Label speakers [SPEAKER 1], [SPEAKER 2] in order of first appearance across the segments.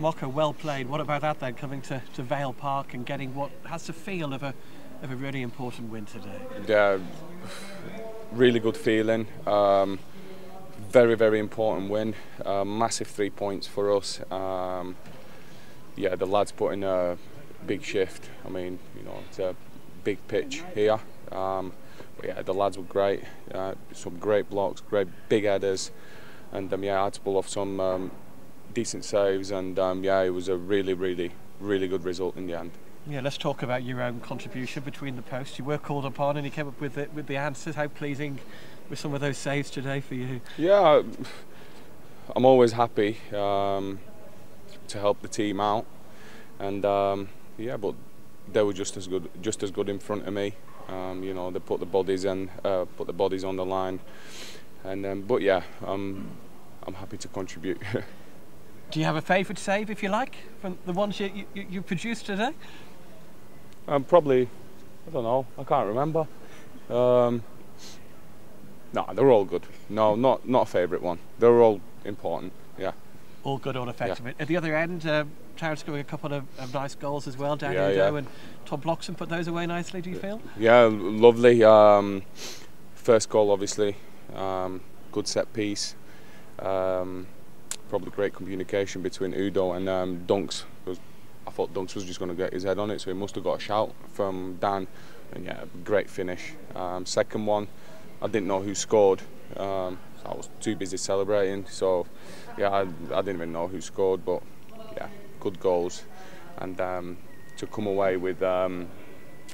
[SPEAKER 1] Marko, well played. What about that then, coming to, to Vale Park and getting what has the feel of a of a really important win today?
[SPEAKER 2] Yeah, really good feeling. Um, very, very important win. Uh, massive three points for us. Um, yeah, the lads put in a big shift. I mean, you know, it's a big pitch here. Um, but yeah, the lads were great. Uh, some great blocks, great big headers, and um, yeah, I had to pull off some um, decent saves, and um, yeah, it was a really, really, really good result in the end.
[SPEAKER 1] Yeah, let's talk about your own contribution between the posts. You were called upon, and you came up with the, with the answers. How pleasing were some of those saves today for you?
[SPEAKER 2] Yeah, I'm always happy um, to help the team out, and um, yeah, but they were just as good, just as good in front of me. Um, you know, they put the bodies in, uh, put the bodies on the line, and um, but yeah, I'm I'm happy to contribute.
[SPEAKER 1] Do you have a favourite save, if you like, from the ones you, you, you produced today?
[SPEAKER 2] Um, probably, I don't know, I can't remember. Um, no, they're all good. No, not not a favourite one. They're all important. Yeah.
[SPEAKER 1] All good, all effective. Yeah. At the other end, um, Towers scoring a couple of, of, nice goals as well. Daniel yeah, yeah. and Tom Bloxham put those away nicely. Do you feel?
[SPEAKER 2] Yeah, lovely. Um, first goal, obviously, um, good set piece. Um, probably great communication between Udoh and um, Dunks. I thought Dunks was just going to get his head on it, so he must have got a shout from Dan. And yeah, great finish. Um, second one, I didn't know who scored. Um, I was too busy celebrating, so yeah, I, I, didn't even know who scored. But yeah, good goals, and um, to come away with um,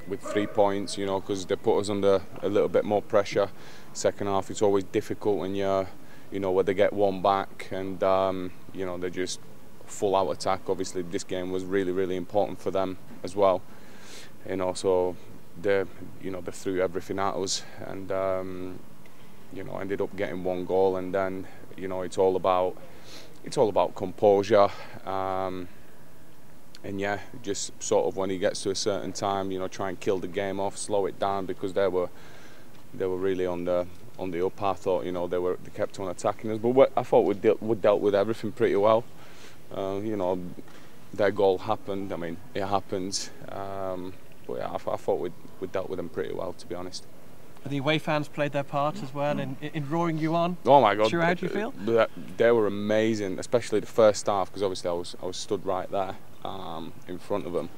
[SPEAKER 2] with three points, you know, because they put us under a little bit more pressure. Second half, it's always difficult when you're you know, where they get one back and, um, you know, they're just full out attack. Obviously, this game was really, really important for them as well. You know, so they, you know, they threw everything at us and, um, you know, ended up getting one goal. And then, you know, it's all about, it's all about composure. Um, and yeah, just sort of when he gets to a certain time, you know, try and kill the game off, slow it down because they were, they were really on the on the up. I thought you know they were they kept on attacking us, but I thought we dealt, we dealt with everything pretty well. Uh, you know, their goal happened. I mean, it happens. Um, but yeah, I, I thought we we dealt with them pretty well, to be honest.
[SPEAKER 1] The away fans played their part as well in, in roaring you on.
[SPEAKER 2] Oh my God!
[SPEAKER 1] Sure, how do you feel?
[SPEAKER 2] They were amazing, especially the first half, because obviously I was I was stood right there um, in front of them.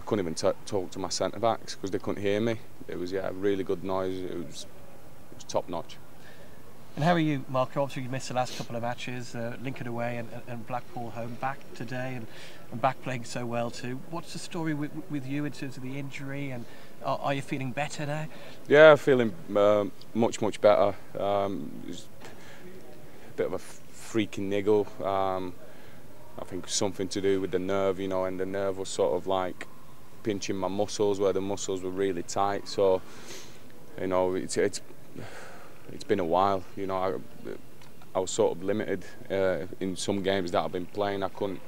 [SPEAKER 2] I couldn't even talk to my centre backs because they couldn't hear me. It was yeah, really good noise. It was top notch.
[SPEAKER 1] And how are you, Mark? Obviously, you missed the last couple of matches, uh, Lincoln away and, and, Blackpool home. Back today and, and back playing so well too. What's the story with, with you in terms of the injury and are, are you feeling better now?
[SPEAKER 2] Yeah, feeling uh, much much better. Um, a bit of a freaking niggle. Um, I think something to do with the nerve, you know, and the nerve was sort of like pinching my muscles where the muscles were really tight. So, you know, it's, it's it's been a while. You know, I, I was sort of limited uh, in some games that I've been playing. I couldn't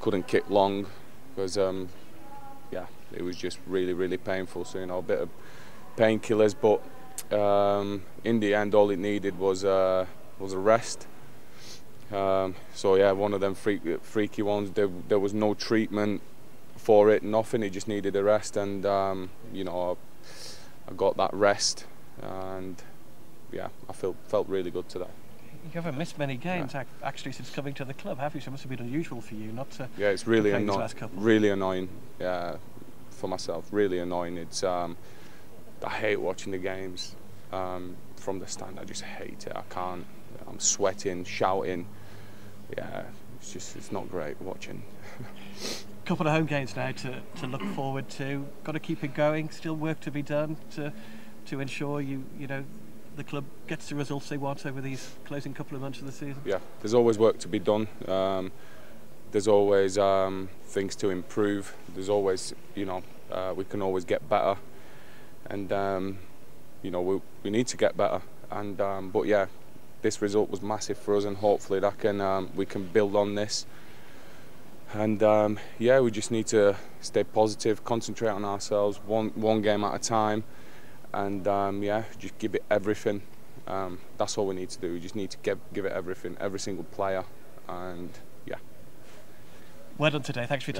[SPEAKER 2] couldn't kick long because um, yeah, it was just really really painful. So you know, a bit of painkillers, but um, in the end, all it needed was uh, was a rest. Um, so yeah, one of them freak, freaky ones. There, there was no treatment for it, nothing. It just needed a rest, and um, you know, I, I got that rest and yeah, I felt felt really good today.
[SPEAKER 1] You haven't missed many games yeah. actually since coming to the club, have you? So it must have been unusual for you not to.
[SPEAKER 2] Yeah, it's really annoying. Really annoying. Yeah, for myself, really annoying. It's um, I hate watching the games um, from the stand. I just hate it. I can't. I'm sweating, shouting. Yeah, it's just it's not great watching.
[SPEAKER 1] couple of home games now to, to look forward to. Got to keep it going. Still work to be done to to ensure you you know the club gets the results they want over these closing couple of months of the season?
[SPEAKER 2] Yeah, there's always work to be done. Um, there's always um, things to improve. There's always, you know, uh, we can always get better, and um, you know we we need to get better. And um, but yeah, this result was massive for us, and hopefully that can um, we can build on this. And um, yeah, we just need to stay positive, concentrate on ourselves, one one game at a time and um, yeah, just give it everything. Um, that's all we need to do. We just need to give, give it everything, every single player, and yeah.
[SPEAKER 1] Well done today. Thanks for your time.